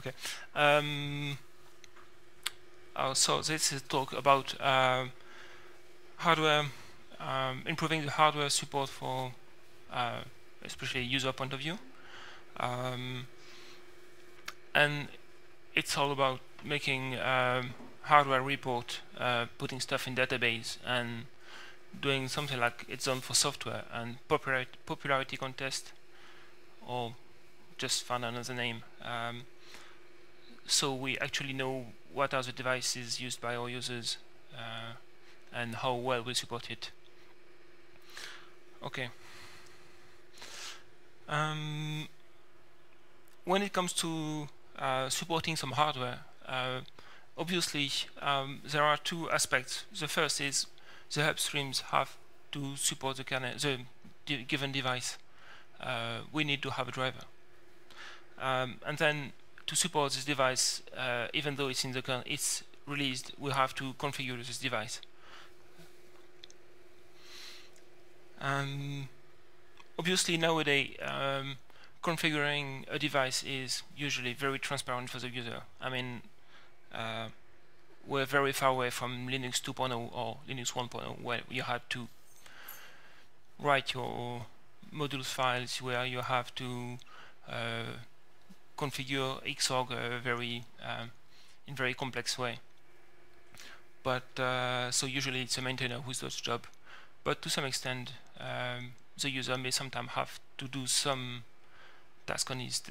Okay. Um, uh, so this is talk about uh, hardware, um, improving the hardware support for uh, especially user point of view. Um, and it's all about making um, hardware report, uh, putting stuff in database and doing something like it's done for software and popularity, popularity contest or just find another name. Um, so we actually know what are the devices used by our users uh, and how well we support it. Okay. Um, when it comes to uh, supporting some hardware, uh, obviously um, there are two aspects. The first is the upstreams have to support the the given device. Uh, we need to have a driver. Um, and then to support this device, uh, even though it's in the it's released, we have to configure this device. Um, obviously nowadays um, configuring a device is usually very transparent for the user. I mean, uh, we're very far away from Linux 2.0 or Linux 1.0 where you had to write your modules files where you have to uh, configure Xorg uh, very um, in very complex way. But uh, so usually it's a maintainer who does the job. But to some extent, um, the user may sometimes have to do some task on his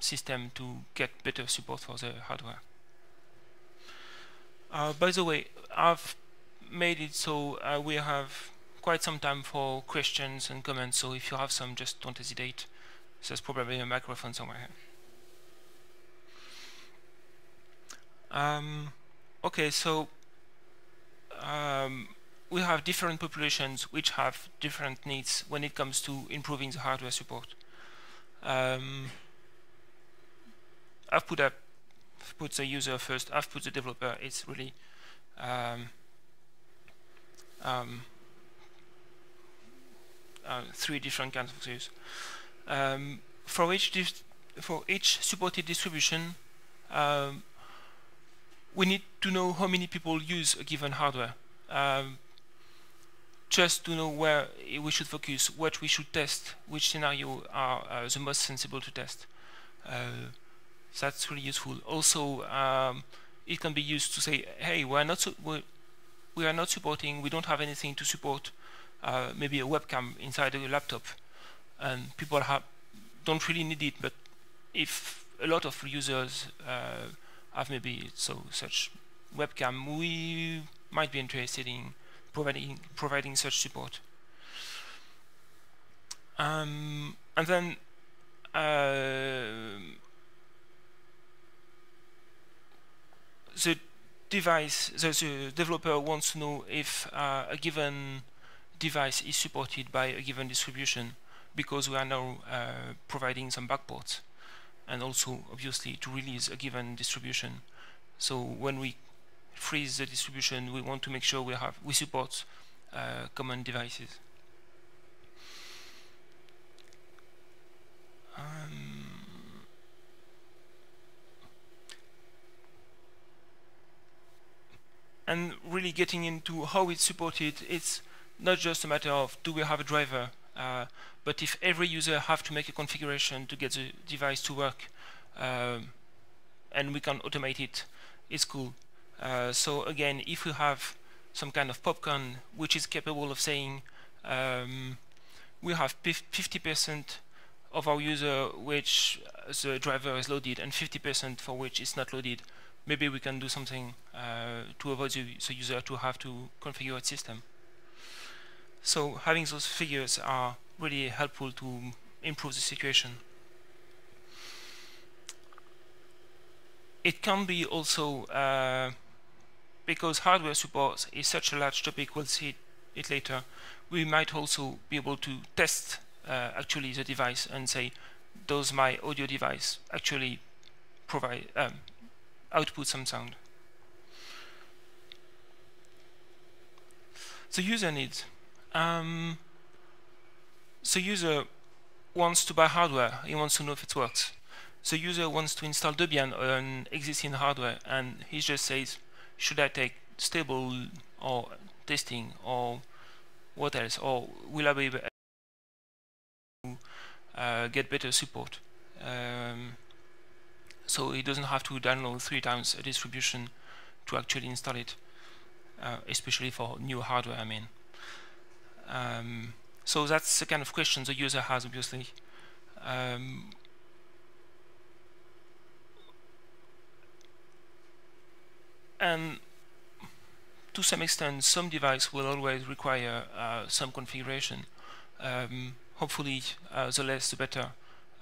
system to get better support for the hardware. Uh, by the way, I've made it so uh, we have quite some time for questions and comments, so if you have some, just don't hesitate. There's probably a microphone somewhere here. Um, okay, so um, we have different populations which have different needs when it comes to improving the hardware support. Um, I've put up put the user first, I've put the developer, it's really um, um, uh, three different kinds of use. Um, for each for each supported distribution, um, we need to know how many people use a given hardware. Um, just to know where we should focus, what we should test, which scenario are uh, the most sensible to test. Uh, that's really useful. Also, um, it can be used to say, hey, we're not we're, we are not supporting, we don't have anything to support uh, maybe a webcam inside a laptop, and people don't really need it, but if a lot of users uh, have maybe so such webcam, we might be interested in providing providing such support. Um, and then uh, the device, the, the, developer wants to know if uh, a given device is supported by a given distribution because we are now uh, providing some backports and also obviously to release a given distribution. So when we freeze the distribution, we want to make sure we have we support uh, common devices. Um, and really getting into how it's supported, it's not just a matter of do we have a driver, uh, but if every user have to make a configuration to get the device to work, um, and we can automate it, it's cool. Uh, so again, if we have some kind of Popcon which is capable of saying um, we have 50% of our user which the driver is loaded and 50% for which it's not loaded, maybe we can do something uh, to avoid the, the, user to have to configure its system. So having those figures are really helpful to improve the situation. It can be also uh, because hardware support is such a large topic, we'll see it later, we might also be able to test uh, actually the device and say, does my audio device actually provide um, output some sound? The user needs. Um, the user wants to buy hardware. He wants to know if it works. the user wants to install Debian on existing hardware and he just says, should I take stable or testing or what else or will I be able to uh, get better support um, so he doesn't have to download three times a distribution to actually install it uh, especially for new hardware I mean um, so that's the kind of question the user has obviously. Um, and to some extent some device will always require uh, some configuration. Um, hopefully uh, the less the better.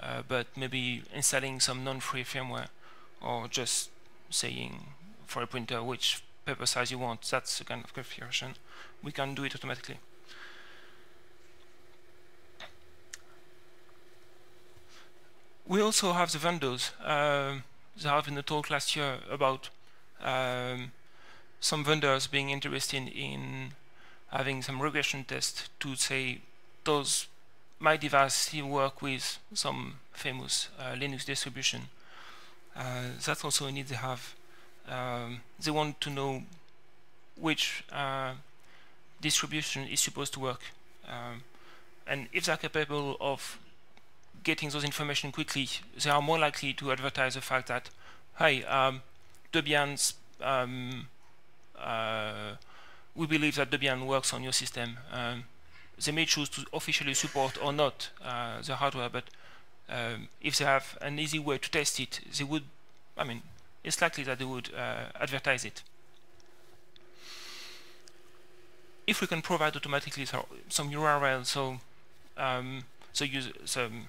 Uh, but maybe installing some non-free firmware or just saying for a printer which paper size you want that's the kind of configuration. We can do it automatically we also have the vendors they have in the talk last year about um, some vendors being interested in having some regression tests to say does my device still work with some famous uh, Linux distribution. Uh, that's also a need they have. Um, they want to know which uh, distribution is supposed to work. Um, and if they're capable of getting those information quickly, they are more likely to advertise the fact that, hey, um, Debian's um, uh, we believe that Debian works on your system. Um, they may choose to officially support or not uh, the hardware, but um, if they have an easy way to test it, they would, I mean, it's likely that they would uh, advertise it. If we can provide automatically some URL, so um, so user, some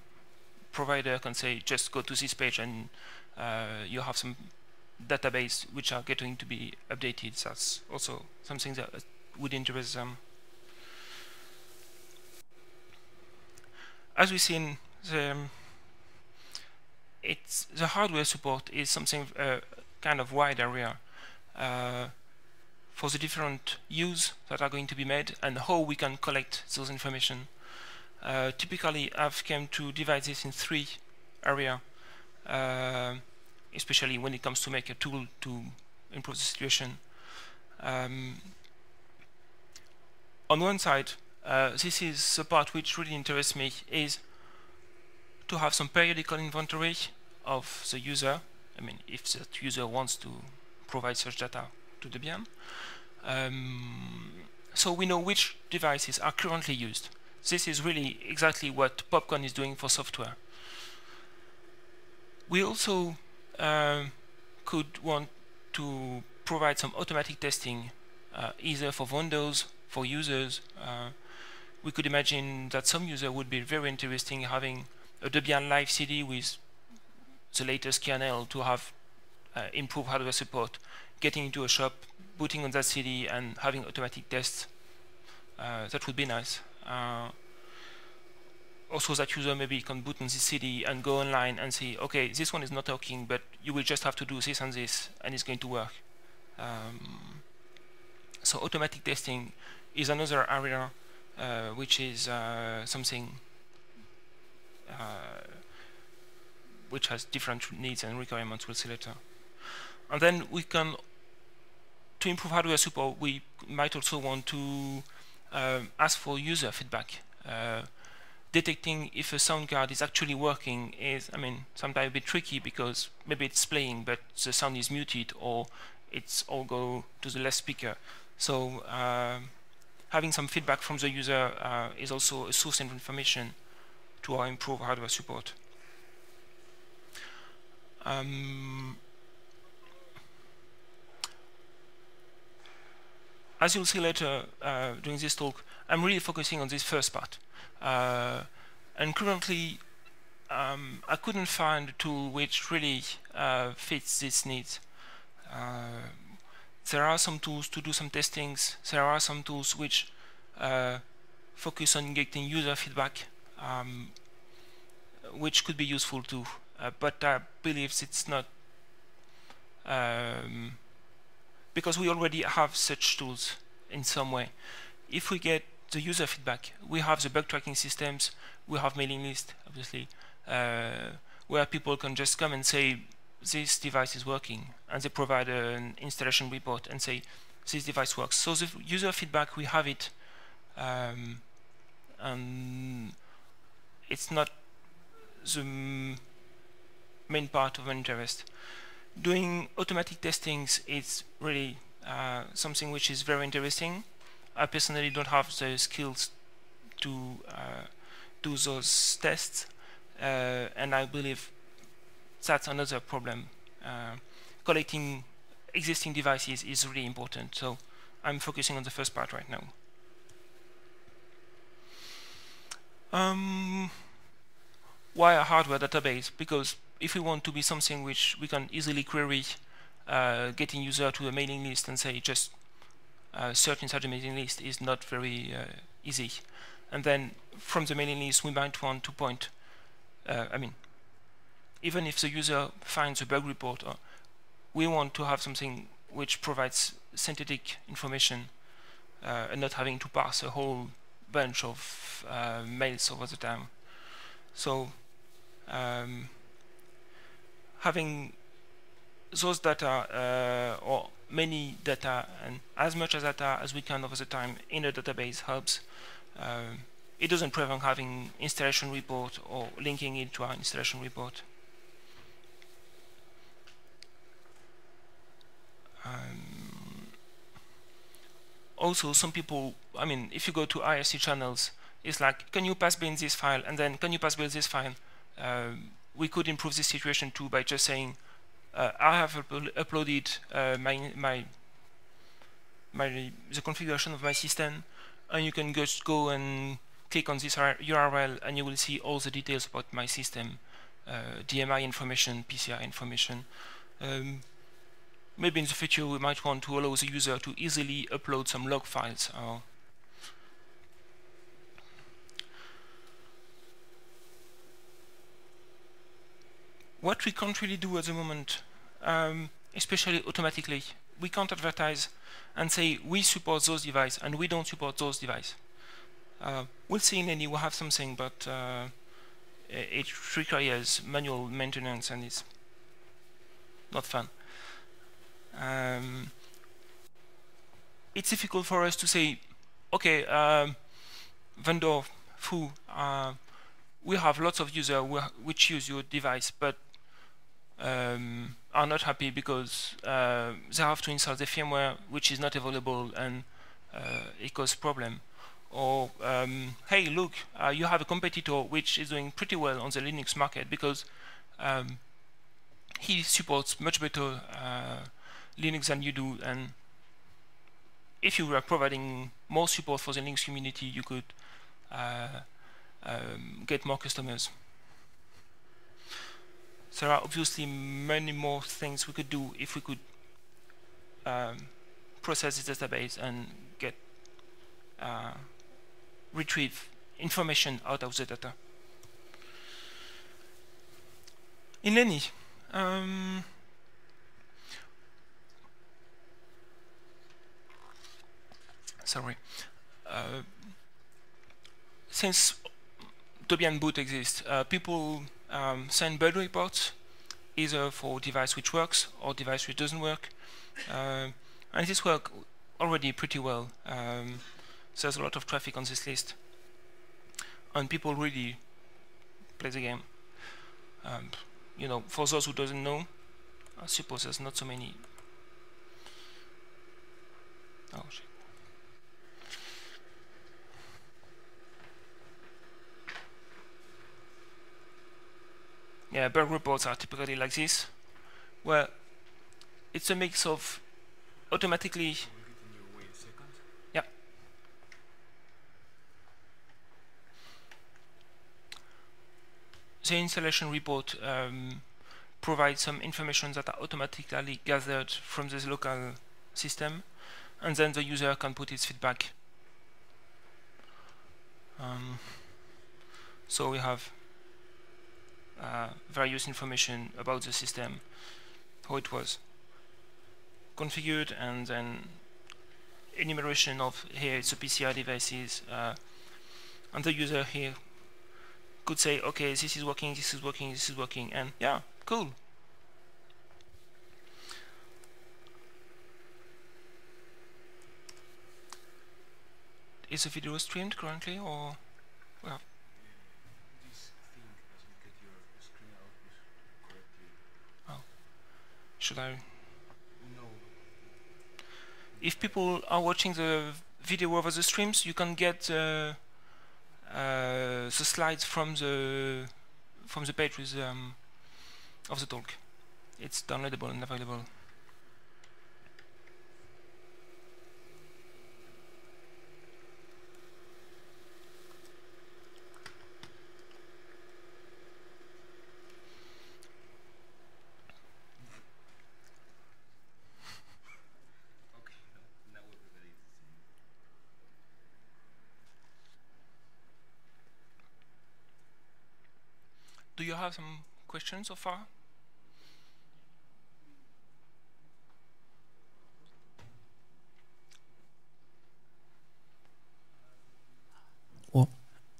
provider can say just go to this page and uh, you have some database which are getting to be updated. That's also something that would interest them. As we've seen, the, it's the hardware support is something uh, kind of wide area uh, for the different use that are going to be made and how we can collect those information. Uh, typically, I've come to divide this in three area. Uh, especially when it comes to make a tool to improve the situation. Um, on one side, uh, this is the part which really interests me, is to have some periodical inventory of the user. I mean, if that user wants to provide such data to Debian. Um, so we know which devices are currently used. This is really exactly what Popcon is doing for software. We also um, could want to provide some automatic testing uh, either for Windows, for users. Uh, we could imagine that some user would be very interesting having a Debian Live CD with the latest kernel to have uh, improved hardware support, getting into a shop, booting on that CD and having automatic tests. Uh, that would be nice. Uh, also that user maybe can boot on this CD and go online and say, okay, this one is not working, but you will just have to do this and this, and it's going to work. Um, so automatic testing is another area uh, which is uh, something uh, which has different needs and requirements, we'll see later. And then we can, to improve hardware support, we might also want to um, ask for user feedback. Uh, detecting if a sound card is actually working is, I mean, sometimes a bit tricky because maybe it's playing but the sound is muted or it's all go to the left speaker. So uh, having some feedback from the user uh, is also a source of information to our improve hardware support. Um, as you'll see later uh, during this talk, I'm really focusing on this first part. Uh, and currently, um, I couldn't find a tool which really uh, fits this need. Uh, there are some tools to do some testings. There are some tools which uh, focus on getting user feedback, um, which could be useful too. Uh, but I believe it's not um, because we already have such tools in some way. If we get the user feedback. We have the bug tracking systems, we have mailing list, obviously. Uh, where people can just come and say this device is working and they provide an installation report and say this device works. So the user feedback we have it um, and it's not the main part of interest. Doing automatic testings is really uh, something which is very interesting. I personally don't have the skills to uh, do those tests, uh, and I believe that's another problem. Uh, collecting existing devices is really important, so I'm focusing on the first part right now. Um, why a hardware database? Because if we want to be something which we can easily query, uh, getting user to a mailing list and say just uh, search inside the mailing list is not very uh, easy. And then from the mailing list, we might want to point, uh, I mean, even if the user finds a bug report, uh, we want to have something which provides synthetic information and not having to parse a whole bunch of mails over the time. So um, having those data uh, or many data and as much as data as we can over the time in a database helps. Um, it doesn't prevent having installation report or linking it to our installation report. Um, also, some people, I mean, if you go to IRC channels, it's like, can you pastebin this file, and then can you pass build this file? Um, we could improve this situation too by just saying, uh, I have uploaded uh, my my my the configuration of my system, and you can just go and click on this URL, and you will see all the details about my system, uh, DMI information, PCI information. Um, maybe in the future we might want to allow the user to easily upload some log files or what we can't really do at the moment, um, especially automatically, we can't advertise and say we support those devices and we don't support those devices. Uh, we'll see in any we'll have something, but uh, it requires manual maintenance and it's not fun. Um, it's difficult for us to say, okay, um, vendor foo, uh, we have lots of users which use your device, but um, are not happy because uh, they have to install the firmware which is not available and uh, it causes problem. Or um, hey, look, uh, you have a competitor which is doing pretty well on the Linux market because um, he supports much better uh, Linux than you do, and if you were providing more support for the Linux community, you could uh, um, get more customers there are obviously many more things we could do if we could um, process this database and get uh, retrieve information out of the data. In Lenny, um, sorry, uh, since Debian boot exists, uh, people um, send build reports either for device which works or device which doesn't work. Uh, and this works already pretty well. Um, there's a lot of traffic on this list. And people really play the game. Um, you know, for those who doesn't know, I suppose there's not so many. Oh shit. Yeah, bug reports are typically like this, where it's a mix of automatically. Yeah. The installation report um, provides some information that are automatically gathered from this local system, and then the user can put its feedback. Um, so we have uh, various information about the system, how it was configured, and then enumeration of here it's a PCI devices, uh, and the user here could say, okay, this is working, this is working, this is working, and yeah, cool. Is the video streamed currently, or well? Oh, should I? No. If people are watching the video over the streams, you can get uh, uh, the slides from the from the page with um, of the talk. It's downloadable and available. Okay, now everybody is the same. Do you have some questions so far?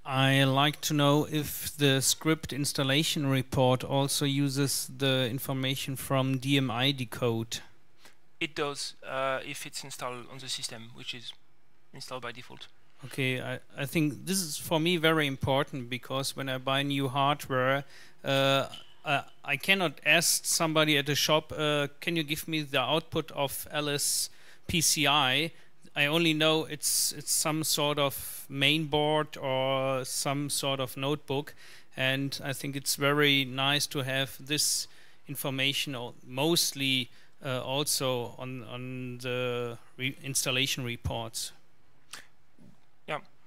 I like to know if the script installation report also uses the information from DMI decode. It does uh, if it's installed on the system, which is installed by default. Okay, I, I think this is for me very important because when I buy new hardware, uh, I cannot ask somebody at the shop, uh, can you give me the output of LS PCI? I only know it's it's some sort of main board or some sort of notebook, and I think it's very nice to have this information or mostly uh, also on on the re installation reports. Yeah. Be- uh, be- be-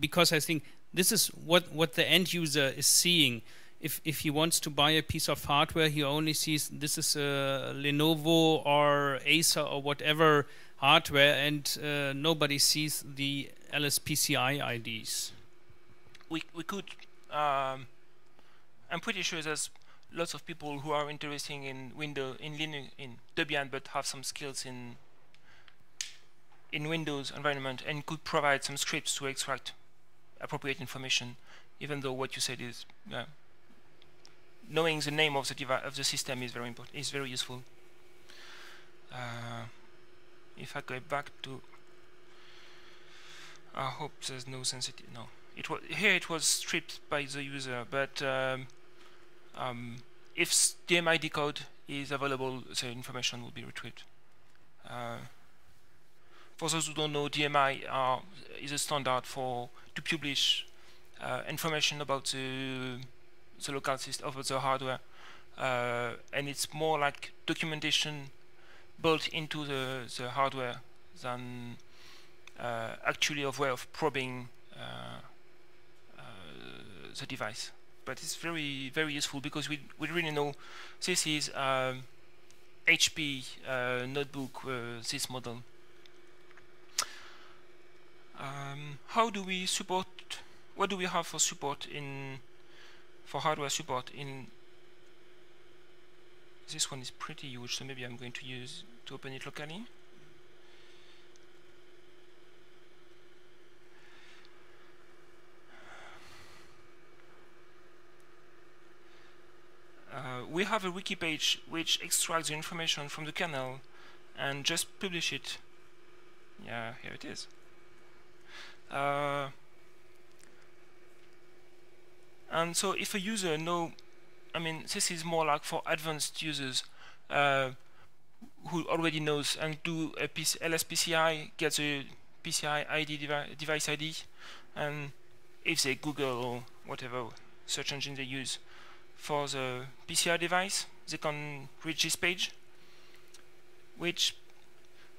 because I think this is what what the end user is seeing. If if he wants to buy a piece of hardware, he only sees this is a Lenovo or Acer or whatever hardware, and uh, nobody sees the LSPCI IDs. we we could. Um, I'm pretty sure there's lots of people who are interested in Windows, in Linux, in Debian, but have some skills in in Windows environment and could provide some scripts to extract appropriate information. Even though what you said is uh, knowing the name of the of the system is very important, is very useful. Uh, if I go back to, I hope there's no sensitive. No, it was here. It was stripped by the user, but um, um, if DMI decode is available, the information will be retrieved. Uh, for those who don't know, DMI are, is a standard for to publish uh, information about the the local system of the hardware, uh, and it's more like documentation built into the the hardware than uh, actually a way of probing uh, uh, the device. But it's very very useful because we we really know this is um, HP uh, notebook this model. Um, how do we support? What do we have for support in for hardware support in? This one is pretty huge, so maybe I'm going to use to open it locally. Uh, we have a wiki page which extracts the information from the kernel and just publish it. Yeah, here it is. Uh, and so if a user know, I mean, this is more like for advanced users uh, who already knows and do a PC, LSPCI, get the PCI ID devi device ID, and if they Google or whatever search engine they use for the PCI device, they can reach this page, which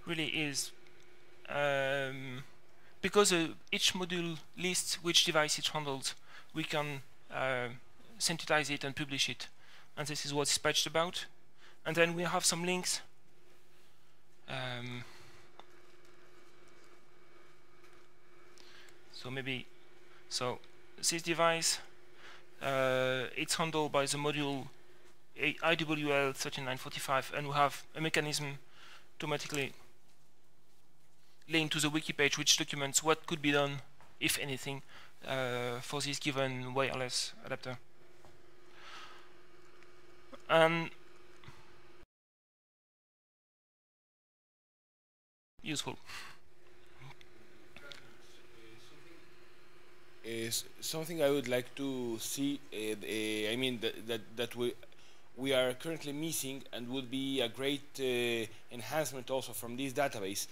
really is um, because uh, each module lists which device it handles, we can uh, synthesize it and publish it. And this is what it's patched about. And then we have some links. Um, so maybe, so this device, uh, it's handled by the module IWL 3945 and we have a mechanism to automatically link to the wiki page which documents what could be done, if anything, uh, for this given wireless adapter. And useful. is something I would like to see. Uh, uh, I mean that, that that we we are currently missing and would be a great uh, enhancement also from this database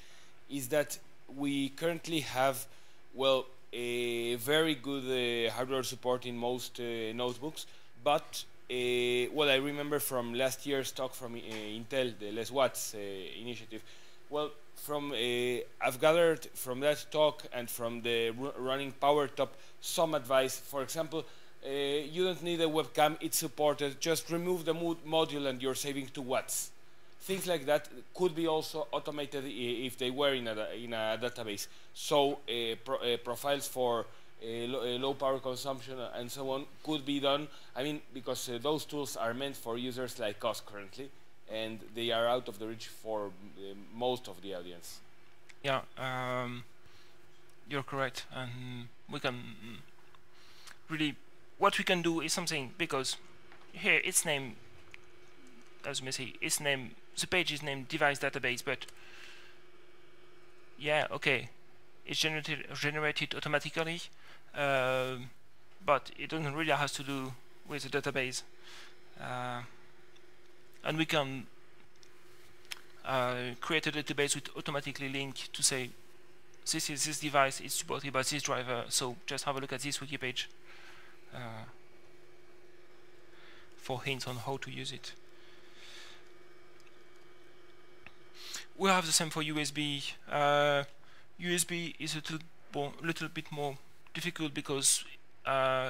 is that we currently have well a very good uh, hardware support in most uh, notebooks, but uh, well I remember from last year's talk from Intel, the LessWatts initiative. Well, from I've gathered from that talk and from the running PowerTop some advice. For example, uh, you don't need a webcam, it's supported. Just remove the module and you're saving two watts. Things like that could be also automated if they were in a, in a database. So uh, pro uh, profiles for uh, lo low power consumption and so on could be done. I mean, because those tools are meant for users like us currently, and they are out of the reach for most of the audience. Yeah, um, you're correct, and we can really what we can do is something because here it's name as you may see it's named the page is named device database but yeah okay it's generated generated automatically uh, but it doesn't really have to do with the database uh, and we can uh, create a database with automatically link to say this is this device is supported by this driver so just have a look at this wiki page uh, for hints on how to use it. We have the same for USB. Uh, USB is a little, little bit more difficult because uh,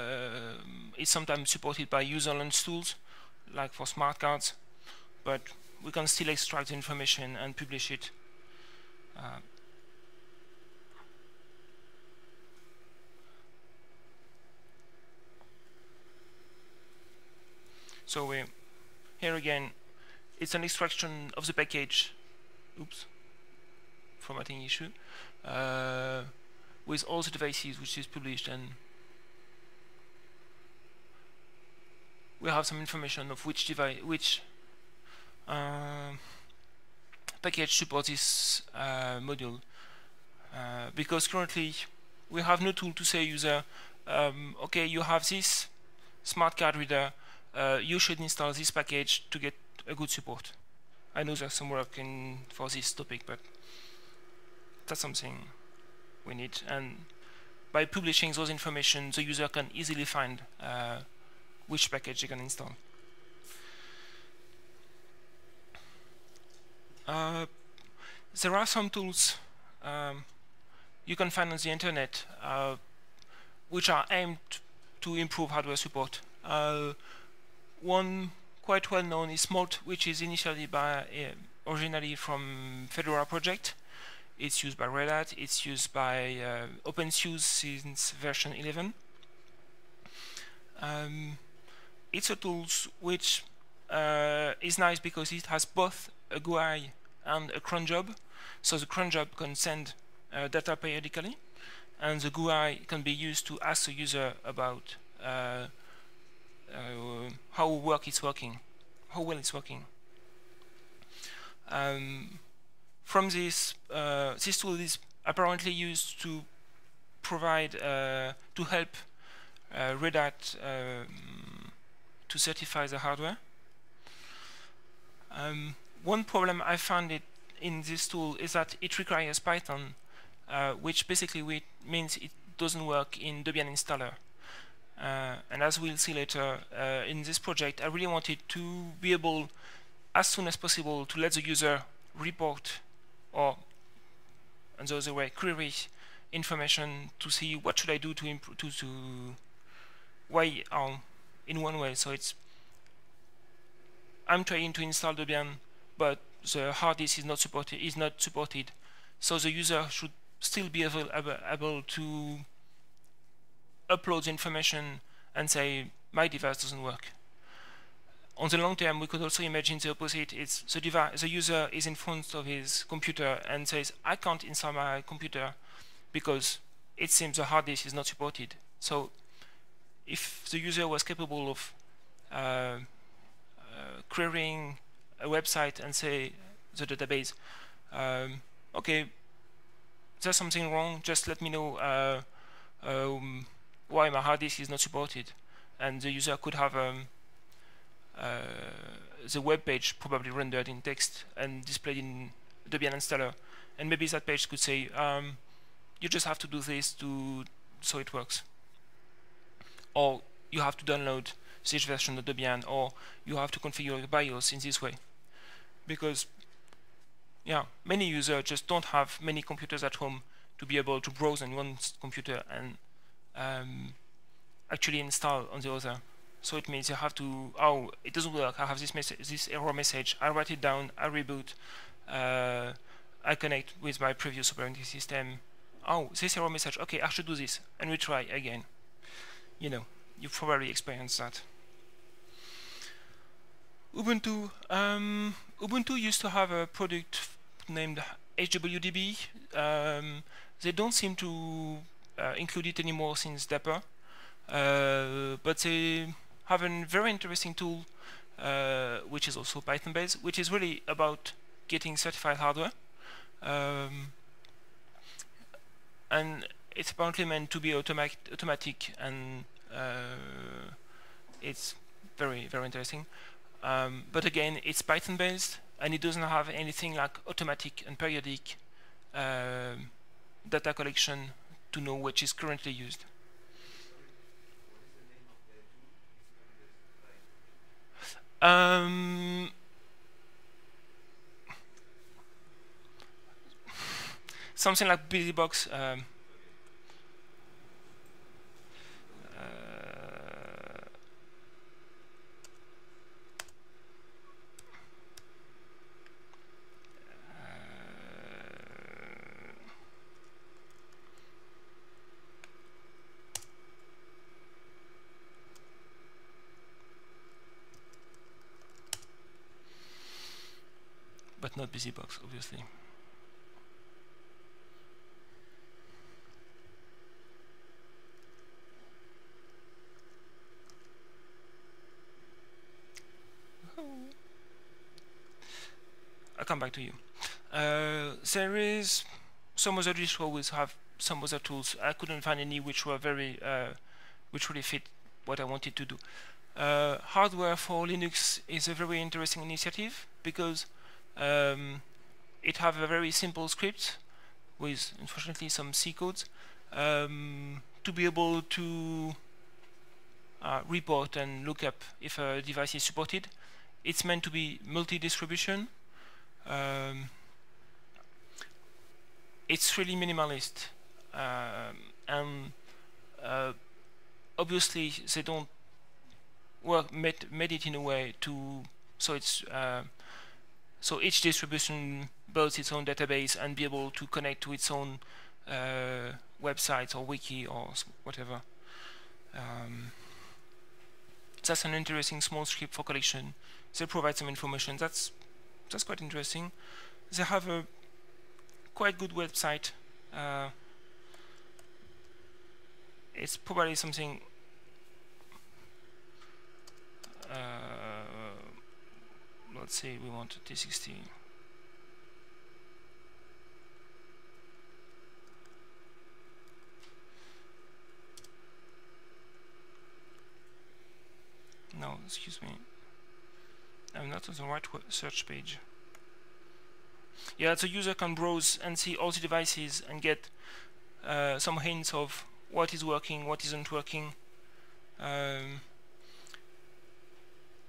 it's sometimes supported by userland tools, like for smart cards, but we can still extract information and publish it. Uh, So we, here again, it's an extraction of the package. Oops, formatting issue. Uh, with all the devices which is published and we have some information of which device, which uh, package supports this uh, module. Uh, because currently we have no tool to say user, um, okay, you have this smart card reader, uh, you should install this package to get a good support. I know there's some work in for this topic, but that's something we need. And by publishing those information, the user can easily find uh, which package they can install. Uh, there are some tools um, you can find on the internet uh, which are aimed to improve hardware support. Uh, one quite well known is Smolt, which is initially by uh, originally from Fedora project. It's used by Red Hat. It's used by uh, OpenSUSE since version 11. Um, it's a tool which uh, is nice because it has both a GUI and a cron job. So the cron job can send uh, data periodically, and the GUI can be used to ask the user about uh, uh, how work is working, how well it's working. Um, from this, uh, this tool is apparently used to provide, uh, to help Red Hat um, to certify the hardware. Um, one problem I found it in this tool is that it requires Python, uh, which basically means it doesn't work in Debian installer. Uh, and as we'll see later uh, in this project, I really wanted to be able, as soon as possible, to let the user report or, and the other way, query information to see what should I do to improve, to, to why um, in one way. So it's, I'm trying to install Debian, but the hard disk is not supported. Is not supported. So the user should still be able, able, able to uploads information and say my device doesn't work. On the long term, we could also imagine the opposite. It's the device, the user is in front of his computer and says, I can't install my computer because it seems the hard disk is not supported. So if the user was capable of uh, uh, querying a website and say the database, um, okay, there's something wrong, just let me know uh, um, why my hard disk is not supported. And the user could have um, uh, the web page probably rendered in text and displayed in Debian installer. And maybe that page could say, um, you just have to do this to so it works. Or you have to download this version of Debian, or you have to configure your BIOS in this way. Because yeah, many users just don't have many computers at home to be able to browse on one computer and um, actually install on the other. So it means you have to, oh, it doesn't work, I have this this error message, I write it down, I reboot, uh, I connect with my previous operating system, oh, this error message, okay, I should do this, and we try again. You know, you've probably experienced that. Ubuntu, um, Ubuntu used to have a product named HWDB. Um, they don't seem to uh, include it anymore since Dapper. uh, but they have a very interesting tool, uh, which is also Python based, which is really about getting certified hardware. Um, and it's apparently meant to be automatic, automatic and uh, it's very, very interesting. Um, but again, it's Python based and it doesn't have anything like automatic and periodic uh, data collection to know which is currently used. Um, something like BusyBox. Um, but not BusyBox, obviously. I'll come back to you. Uh, there is some other distros have some other tools. I couldn't find any which were very, uh, which really fit what I wanted to do. Uh, hardware for Linux is a very interesting initiative because um, it have a very simple script with unfortunately some C codes um, to be able to uh, report and look up if a device is supported. It's meant to be multi-distribution. Um, it's really minimalist um, and uh, obviously they don't work made, made it in a way to so it's uh, so each distribution builds its own database and be able to connect to its own uh, website or wiki or whatever. Um, that's an interesting small script for collection. They provide some information. That's that's quite interesting. They have a quite good website. Uh, it's probably something. Uh, let's say we want T60. No, excuse me. I'm not on the right search page. Yeah, so user can browse and see all the devices and get uh, some hints of what is working, what isn't working. Um,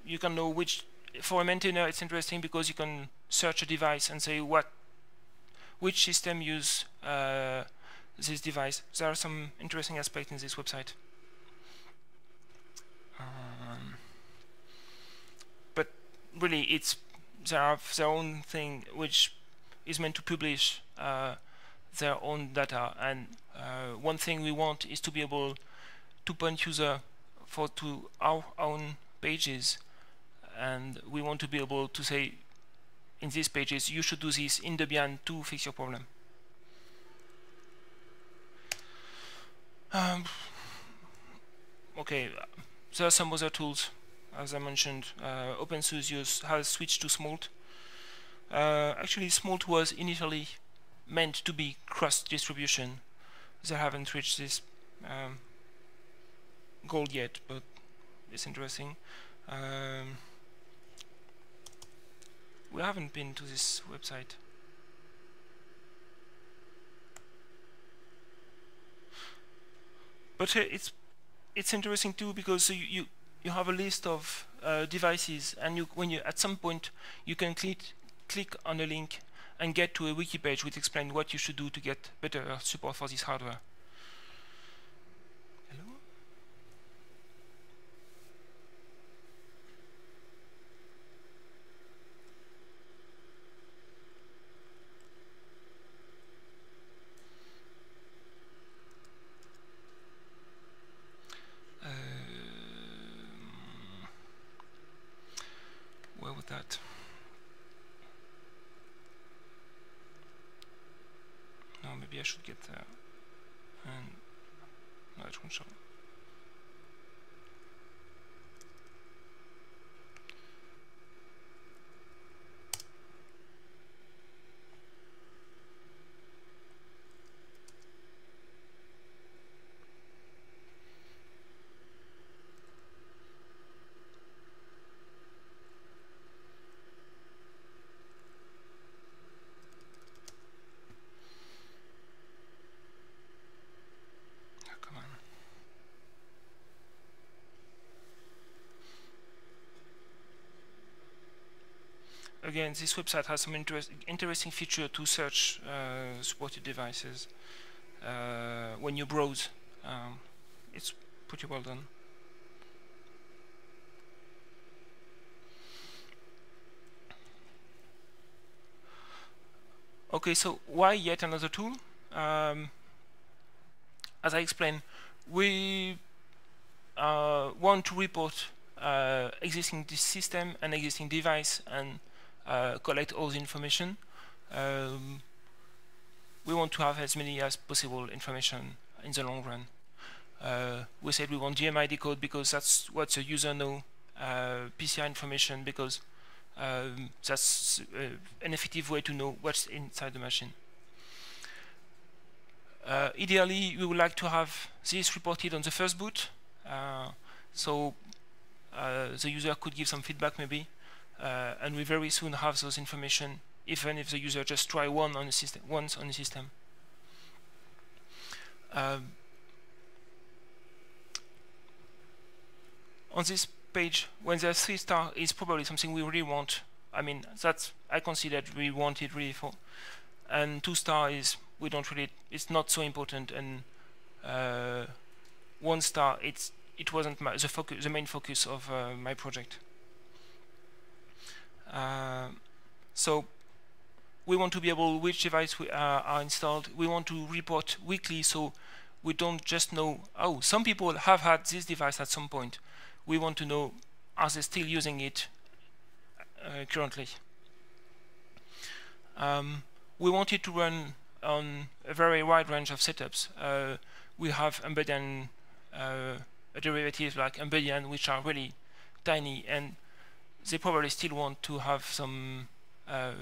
you can know which, for a maintainer it's interesting because you can search a device and say what, which system use uh, this device. There are some interesting aspects in this website. Um, but really it's they have their own thing which is meant to publish uh, their own data and uh, one thing we want is to be able to point user for to our own pages and we want to be able to say in these pages you should do this in Debian to fix your problem um, okay, there are some other tools, as I mentioned. Uh, OpenSUSE has switched to Smolt. Uh, actually, Smolt was initially meant to be cross-distribution. They haven't reached this um, goal yet, but it's interesting. Um, we haven't been to this website. But uh, it's it's interesting too because you you, you have a list of uh, devices, and you when you at some point you can click click on a link and get to a wiki page which explains what you should do to get better support for this hardware. Hello. Um, that? No, maybe I should get. And no, it won't show. Oh, come on. Again, this website has some interest, interesting feature to search uh, supported devices uh, when you browse. Um, it's pretty well done. Okay, so why yet another tool? Um, as I explained, we uh, want to report uh, existing system and existing device and collect all the information. Um, we want to have as many as possible information in the long run. Uh, we said we want GMID code because that's what the user know, uh, PCI information because um, that's uh, an effective way to know what's inside the machine. Uh, ideally, we would like to have this reported on the first boot, uh, so uh, the user could give some feedback maybe, uh, and we very soon have those information, even if the user just try one on the system once on the system. Um, on this page, when there's three star, is probably something we really want. I mean, that's I consider that we want it really for, and two star is we don't really it's not so important and uh, one star it's it wasn't my, the focus the main focus of uh, my project uh, so we want to be able which device we, uh, are installed. We want to report weekly so we don't just know oh some people have had this device at some point. We want to know are they still using it uh, currently? Um, we want it to run on a very wide range of setups. Uh, we have Emdebian uh, derivatives like Emdebian, which are really tiny, and they probably still want to have some uh,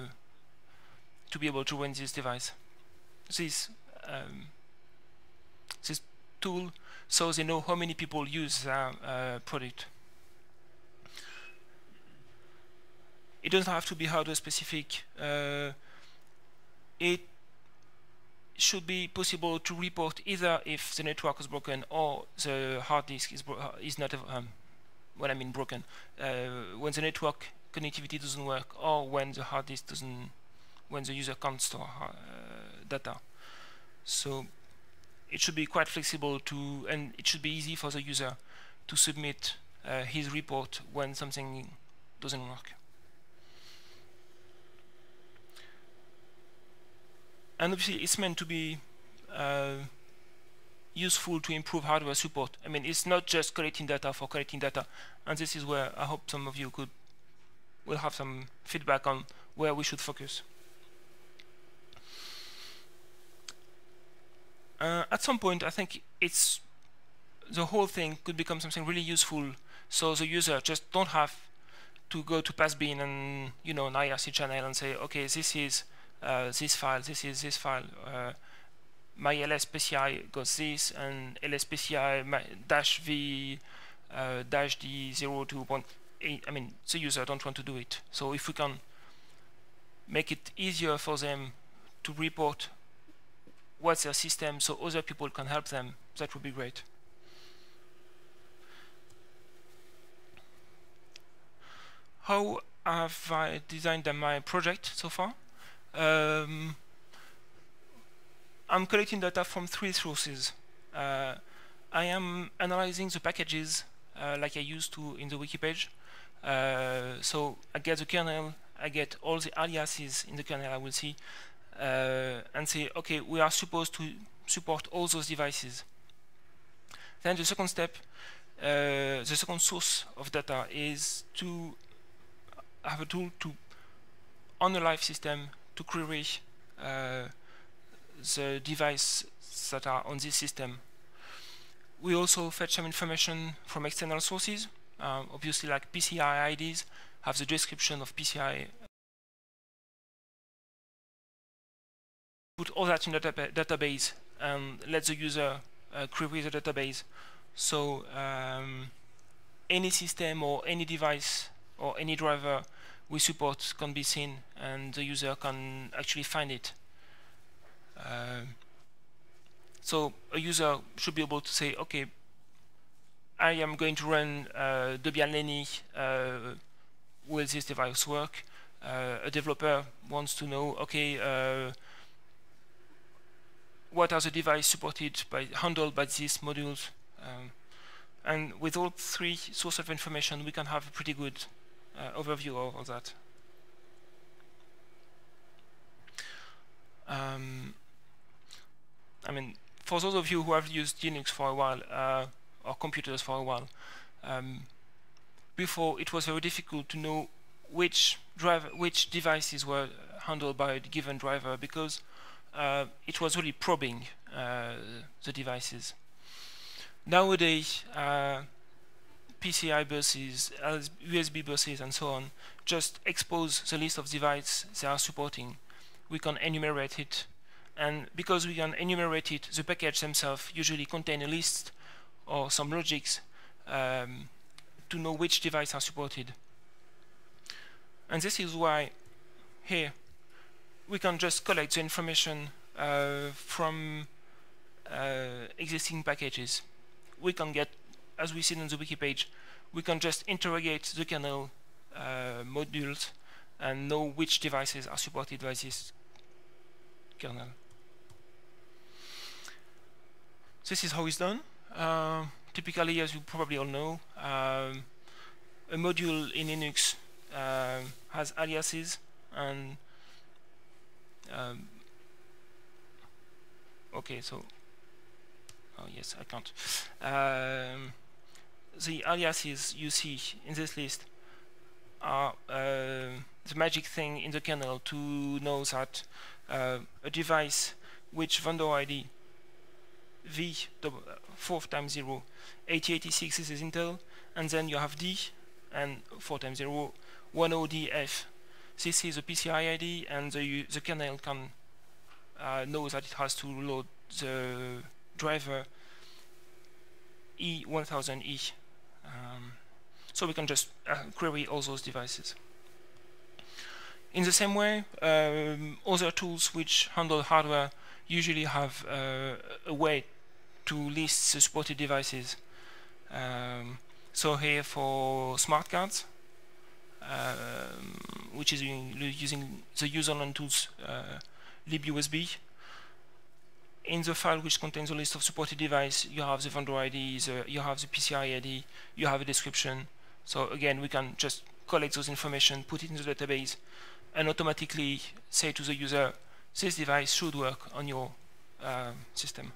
to be able to run this device. This um, this tool, so they know how many people use their uh, product. It doesn't have to be hardware specific. Uh, it should be possible to report either if the network is broken or the hard disk is, bro is not um, what I mean broken. Uh, when the network connectivity doesn't work or when the hard disk doesn't when the user can't store uh, data. So it should be quite flexible to and it should be easy for the user to submit uh, his report when something doesn't work. And obviously it's meant to be uh, useful to improve hardware support. I mean, it's not just collecting data for collecting data, and this is where I hope some of you could will have some feedback on where we should focus. Uh, at some point, I think it's the whole thing could become something really useful. So the user just don't have to go to pastebin and you know an IRC channel and say, okay, this is uh, this file, this is this file. Uh, my LSPCI got this, and LSPCI dash v uh, dash d 02.8. I mean, the user don't want to do it. So if we can make it easier for them to report what's their system so other people can help them, that would be great. How have I designed my project so far? Um, I'm collecting data from three sources. Uh, I am analyzing the packages uh, like I used to in the wiki page. Uh, so I get the kernel, I get all the aliases in the kernel I will see, uh, and say, okay, we are supposed to support all those devices. Then the second step, uh, the second source of data is to have a tool to, on a live system, to query uh, the device that are on this system. We also fetch some information from external sources, um, obviously like PCI IDs have the description of PCI. Put all that in the data database and let the user uh, query the database. So um, any system or any device or any driver we support can be seen and the user can actually find it. Uh, so a user should be able to say, okay, I am going to run uh, Debian Lenny. Uh, will this device work? Uh, a developer wants to know, okay, uh, what are the devices supported by handled by these modules? Um, and with all three sources of information, we can have a pretty good uh, overview of, of that. Um, I mean, for those of you who have used Linux for a while, uh, or computers for a while, um, before it was very difficult to know which driver, which devices were handled by a given driver because uh, it was really probing uh, the devices. Nowadays, uh, PCI buses, USB buses, and so on just expose the list of devices they are supporting. We can enumerate it and because we can enumerate it, the package themselves usually contain a list or some logics um, to know which device are supported. And this is why here we can just collect the information uh, from uh, existing packages. We can get, as we see on the wiki page, we can just interrogate the kernel uh, modules and know which devices are supported by this kernel. This is how it's done. Uh, typically, as you probably all know, um, a module in Linux uh, has aliases and um, okay, so oh yes, I can't. Um, the aliases you see in this list are uh, the magic thing in the kernel to know that uh, a device which vendor ID V 4 times 0 8086 this is Intel. And then you have D and 4 times 0 10DF this is a PCI ID and the, the kernel can uh, know that it has to load the driver E1000E um, so we can just uh, query all those devices. In the same way um, other tools which handle hardware usually have uh, a way to list the supported devices. Um, so here for smart cards, um, which is using the user userland tools uh, libusb. In the file which contains a list of supported devices, you have the vendor ID, the, you have the PCI ID, you have a description. So again, we can just collect those information, put it in the database, and automatically say to the user, this device should work on your uh, system.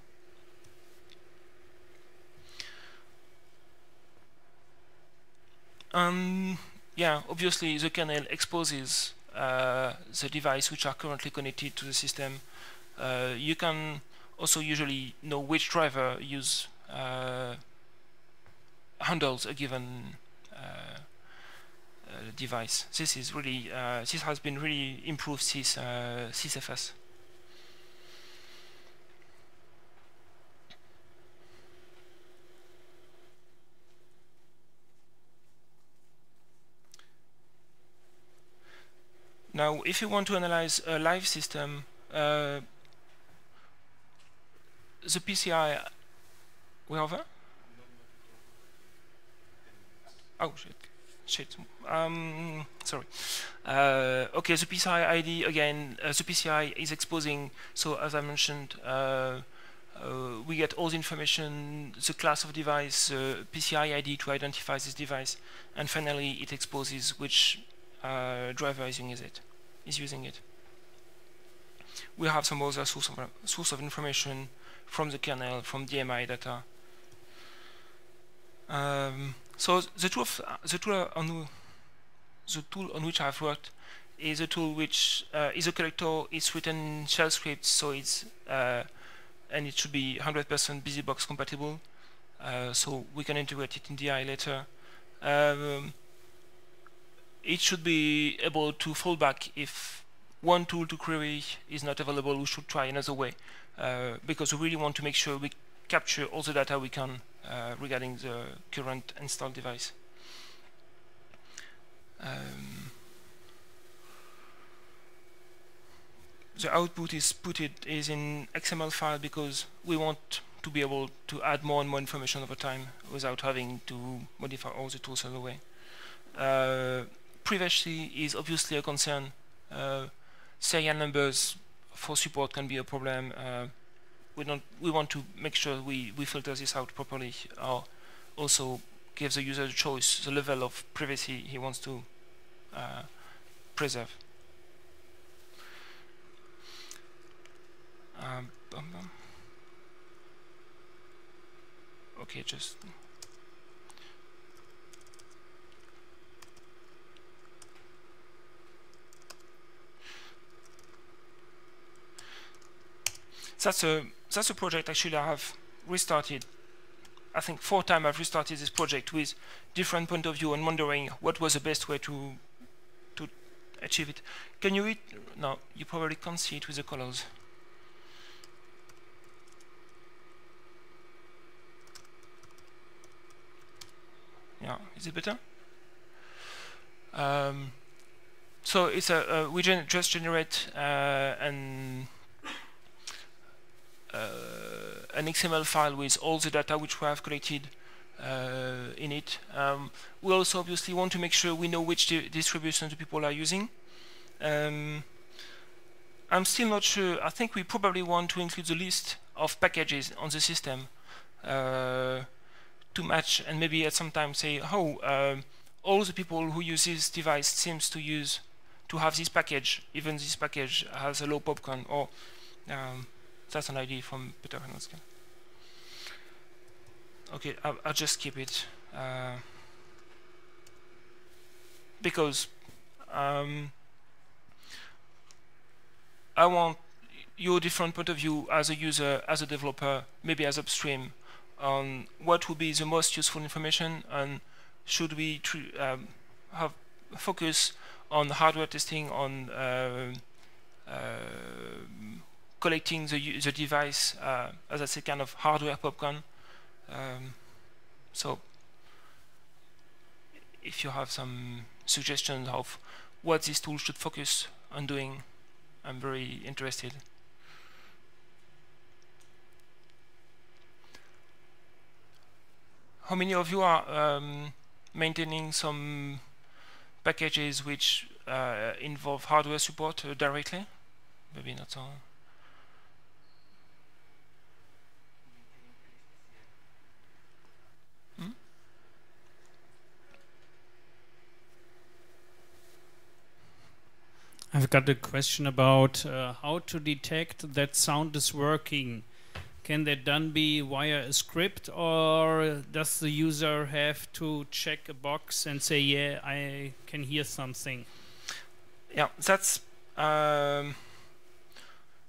Um, yeah, obviously the kernel exposes uh, the device which are currently connected to the system. Uh, you can also usually know which driver use uh, handles a given uh, device. This is really uh, this has been really improved this uh, SysFS. Now, if you want to analyze a live system, uh, the PCI, we? Oh shit, shit. Um, sorry. Uh, okay, the PCI ID again. Uh, the PCI is exposing. So as I mentioned, uh, uh, we get all the information, the class of device, PCI ID to identify this device, and finally it exposes which uh, driver is using it. Is using it. We have some other source of source of information from the kernel, from DMI data. Um, so the tool, of, the tool on the tool on which I've worked is a tool which uh, is a collector. It's written in shell scripts, so it's uh, and it should be 100% BusyBox compatible. Uh, so we can integrate it in DI later. Um, it should be able to fall back if one tool to query is not available. We should try another way uh, because we really want to make sure we capture all the data we can uh, regarding the current installed device. Um, the output is put it is in XML file because we want to be able to add more and more information over time without having to modify all the tools all the way. Uh, privacy is obviously a concern. Uh, serial numbers for support can be a problem. Uh, we don't. We want to make sure we we filter this out properly. Or also give the user the choice, the level of privacy he wants to uh, preserve. Um, bum, bum. Okay, just. that's a that's a project actually I have restarted. I think four times I've restarted this project with different point of view and wondering what was the best way to to achieve it. Can you read? No, you probably can't see it with the colors. Yeah, is it better? Um, so it's a uh, we gen just generate uh, an an XML file with all the data which we have collected uh, in it. Um, we also obviously want to make sure we know which di distribution the people are using. Um, I'm still not sure. I think we probably want to include the list of packages on the system uh, to match and maybe at some time say, oh, uh, all the people who use this device seems to use to have this package, even this package has a low popcon or um, that's an idea from Peter Hanowski. Okay, I'll, I'll, just keep it uh, because um, I want your different point of view as a user, as a developer, maybe as upstream, on what would be the most useful information and should we um, have focus on hardware testing, on uh, uh, collecting the, the device uh, as I say kind of hardware popcon. Um, so if you have some suggestions of what this tool should focus on doing I'm very interested. How many of you are um, maintaining some packages which uh, involve hardware support uh, directly? Maybe not so I've got a question about uh, how to detect that sound is working. Can that done be via a script, or does the user have to check a box and say, "Yeah, I can hear something"? Yeah, that's. Um,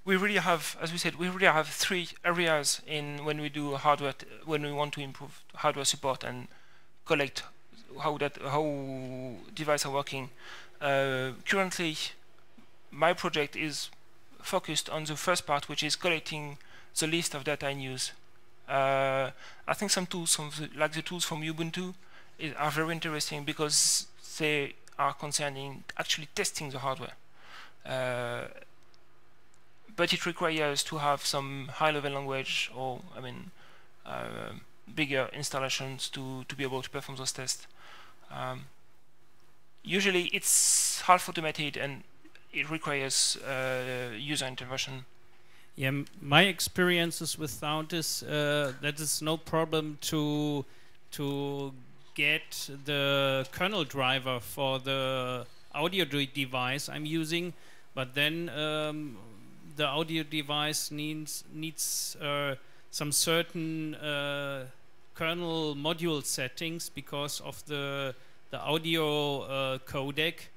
we really have, as we said, we really have three areas in when we do hardware, when we want to improve hardware support and collect how that how devices are working. Uh, currently, my project is focused on the first part, which is collecting the list of data in use. Uh, I think some tools, the, like the tools from Ubuntu, is, are very interesting because they are concerning actually testing the hardware. Uh, but it requires to have some high-level language or, I mean, uh, bigger installations to, to be able to perform those tests. Um, usually it's half automated and it requires uh, user intervention. Yeah, my experiences with Sound is uh, that is no problem to to get the kernel driver for the audio device I'm using, but then um, the audio device needs needs uh, some certain uh, kernel module settings because of the the audio uh, codec.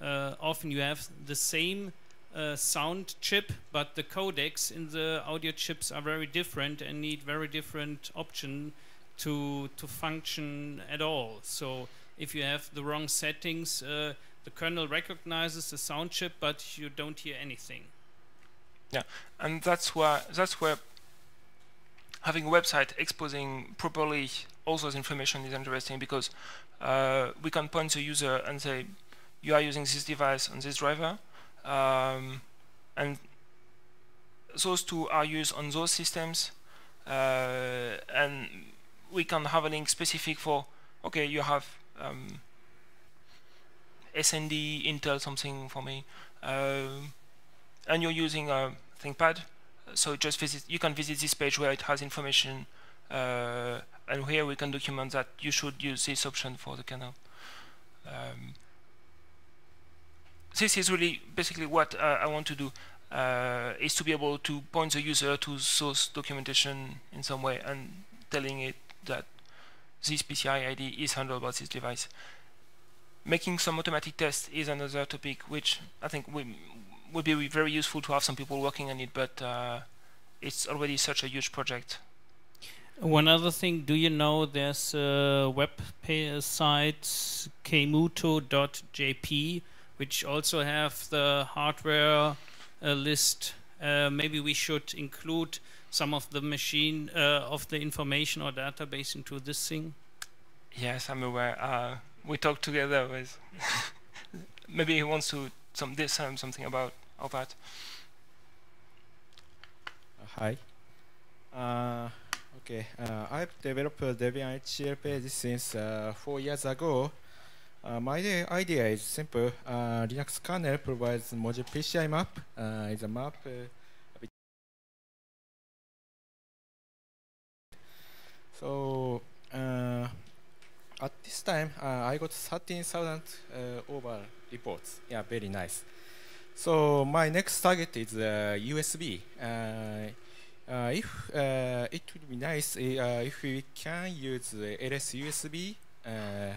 Uh, often you have the same uh, sound chip, but the codecs in the audio chips are very different and need very different option to to function at all. So if you have the wrong settings, uh, the kernel recognizes the sound chip, but you don't hear anything. Yeah, and that's why that's where having a website exposing properly all those information is interesting because uh, we can point the user and say you are using this device on this driver um, and those two are used on those systems uh, and we can have a link specific for okay you have um, SND Intel something for me uh, and you're using a ThinkPad. So just visit you can visit this page where it has information uh, and here we can document that you should use this option for the kernel. Um, this is really basically what uh, I want to do uh, is to be able to point the user to source documentation in some way and telling it that this PCI ID is handled by this device. Making some automatic tests is another topic which I think we, would be very useful to have some people working on it, but uh, it's already such a huge project. One other thing, do you know there's a web site kmuto.jp which also have the hardware uh, list. Uh, maybe we should include some of the machine uh, of the information or database into this thing. Yes, I'm aware. Uh, we talked together with. maybe he wants to some this um, something about all that. hi. Uh, okay, uh, I've developed Debian HCL page since four years ago. Uh, my idea is simple. Uh, Linux kernel provides module PCI map. Uh, is a map. Uh, so uh, at this time, uh, I got 13,000 over reports. Yeah, very nice. So my next target is USB. if it would be nice if we can use LS USB uh,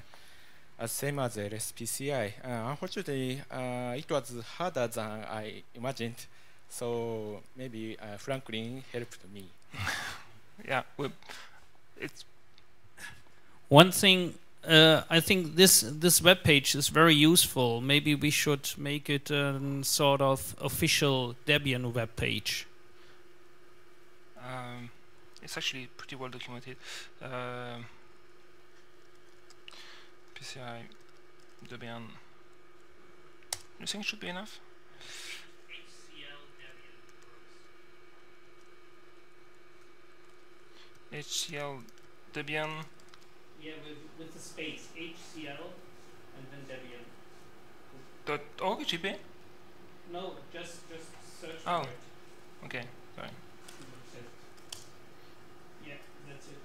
same as LSPCI. Uh, unfortunately, uh, it was harder than I imagined. So maybe uh, Franklin helped me. yeah, well, it's one thing. Uh, I think this this web page is very useful. Maybe we should make it a sort of official Debian web page. Um, it's actually pretty well documented. Uh, PCI Debian. You think it should be enough? HCL Debian. Yeah, with, with the space HCL and then Debian. Dot org GB? No, just just search oh. for it. Okay, sorry. Yeah, that's it.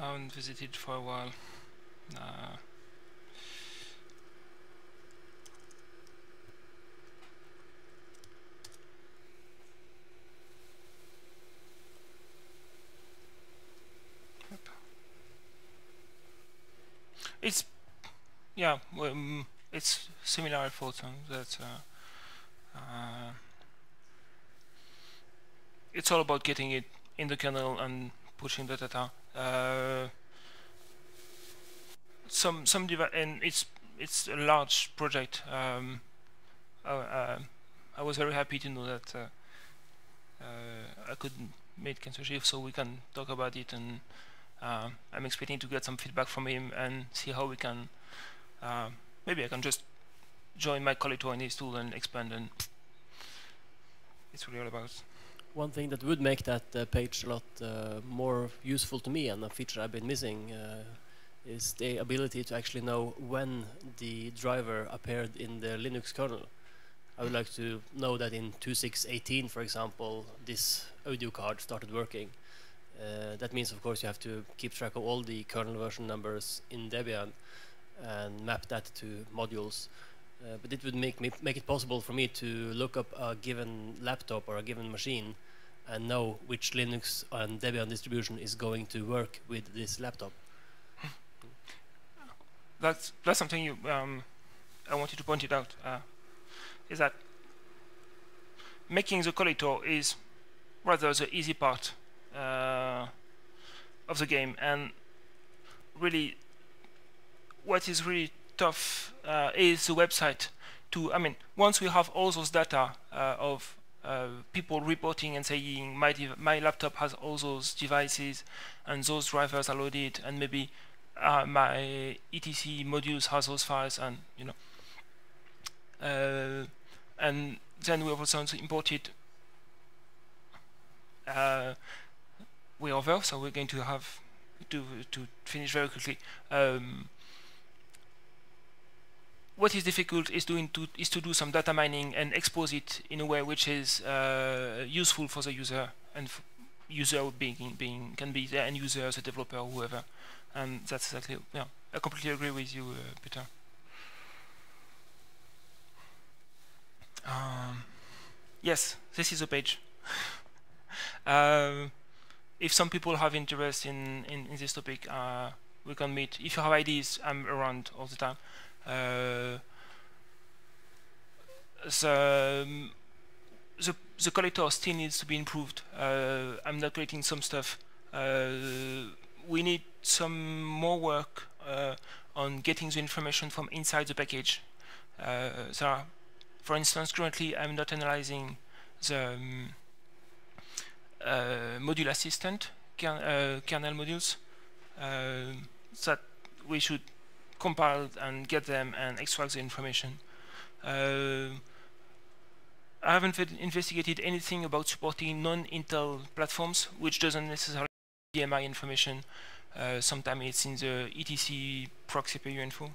I haven't visited for a while. Uh, yep. it's yeah, well, um, it's similar. Um, that uh, uh, it's all about getting it in the kernel and pushing the data. Uh, some some and it's it's a large project. Um, uh, I was very happy to know that uh, uh, I could meet Kenshi so we can talk about it and uh, I'm expecting to get some feedback from him and see how we can maybe I can just join my colleague in his tool and expand and it's really all about One thing that would make that uh, page a lot uh, more useful to me and a feature I've been missing uh, is the ability to actually know when the driver appeared in the Linux kernel. I would like to know that in 2618, for example, this audio card started working. Uh, that means, of course, you have to keep track of all the kernel version numbers in Debian and map that to modules. Uh, but it would make me make it possible for me to look up a given laptop or a given machine and know which Linux and Debian distribution is going to work with this laptop. that's that's something you um, I wanted to point it out uh, is that making the collector is rather the easy part uh, of the game and really what is really tough uh, is the website to I mean once we have all those data uh, of uh, people reporting and saying my my laptop has all those devices and those drivers are loaded and maybe uh, my etc modules has those files and you know. And then we have also imported uh, way over. So we're going to have to to finish very quickly. Um, what is difficult is doing to is to do some data mining and expose it in a way which is uh, useful for the user and user being being can be the end user, the developer, whoever, and that's exactly yeah. I completely agree with you, uh, Peter. Um, yes, this is a page. Um if some people have interest in, in, in this topic, uh, we can meet. If you have ideas, I'm around all the time. Uh, the, the the collector still needs to be improved. Uh, I'm not collecting some stuff. Uh, we need some more work on getting the information from inside the package. Are, for instance, currently I'm not analyzing the um, uh, module assistant uh, kernel modules uh, that we should compile and get them and extract the information. Uh, I haven't investigated anything about supporting non-Intel platforms, which doesn't necessarily DMI information. Uh, Sometimes it's in the etc proxy CPU info.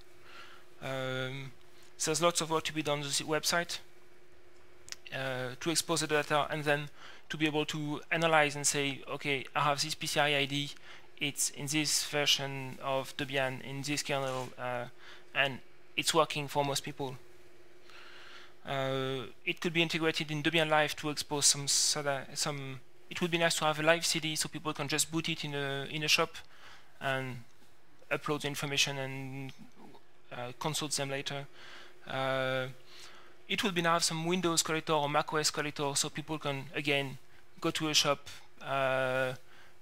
Um, there's lots of work to be done on the website uh, to expose the data and then to be able to analyze and say, okay, I have this PCI ID, it's in this version of Debian, in this kernel, uh, and it's working for most people. Uh, it could be integrated in Debian Live to expose some some. It would be nice to have a live CD so people can just boot it in a in a shop and upload the information and uh, consult them later. Uh, it would be nice to have some Windows collector or Mac OS collector so people can again go to a shop, uh,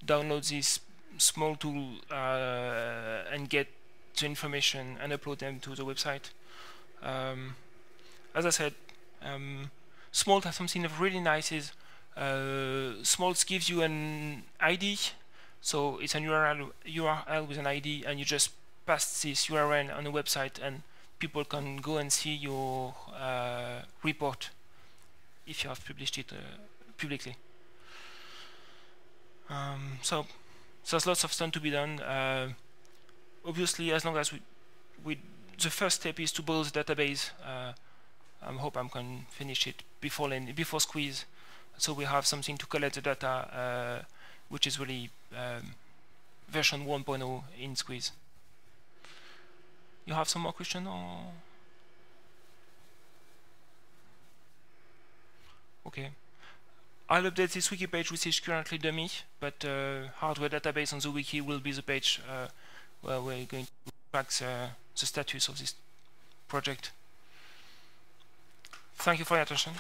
download this small tool uh, and get the information and upload them to the website. Um, as I said, um, Smolt has something of really nice is uh, Smolt gives you an ID, so it's an URL, URL with an ID, and you just pass this URL on the website, and people can go and see your uh, report if you have published it uh, publicly. Um, so there's lots of stuff to be done. Uh, obviously, as long as we, we, the first step is to build the database. Uh, I hope I can finish it before before squeeze, so we have something to collect the data, uh, which is really um, version 1.0 in squeeze. You have some more question or? Okay. I'll update this wiki page which is currently dummy, but uh, hardware database on the wiki will be the page uh, where we're going to track the, the status of this project. Thank you for your attention.